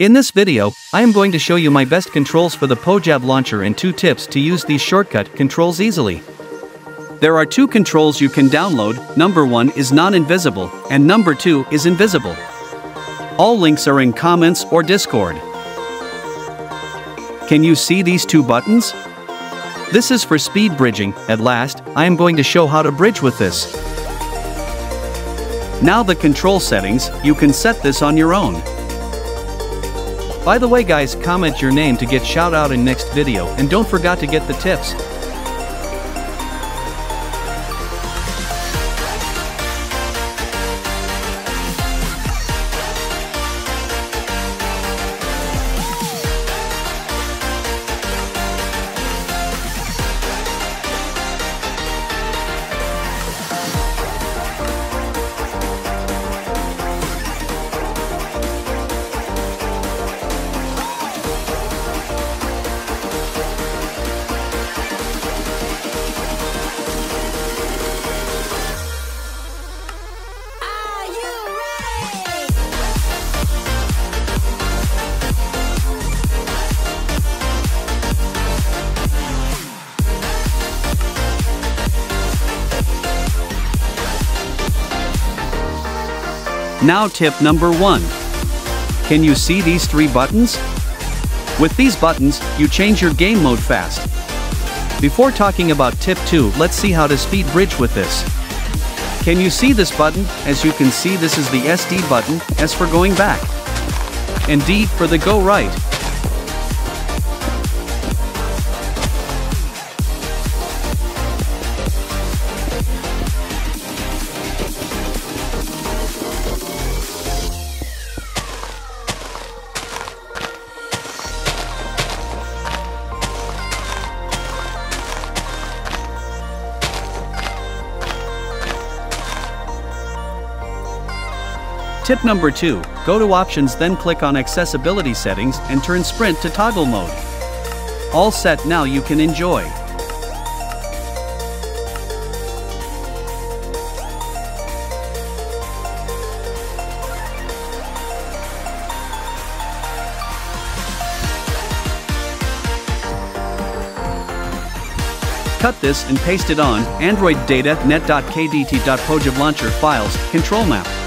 In this video, I am going to show you my best controls for the Pojav launcher and two tips to use these shortcut controls easily. There are two controls you can download, number one is non-invisible, and number two is invisible. All links are in comments or Discord. Can you see these two buttons? This is for speed bridging, at last, I am going to show how to bridge with this. Now the control settings, you can set this on your own. By the way guys comment your name to get shout out in next video and don't forget to get the tips. Now tip number 1. Can you see these three buttons? With these buttons, you change your game mode fast. Before talking about tip 2, let's see how to speed bridge with this. Can you see this button? As you can see this is the SD button, S for going back. And D for the go right. Tip number 2. Go to options then click on accessibility settings and turn sprint to toggle mode. All set now you can enjoy. Cut this and paste it on Android data launcher files control map.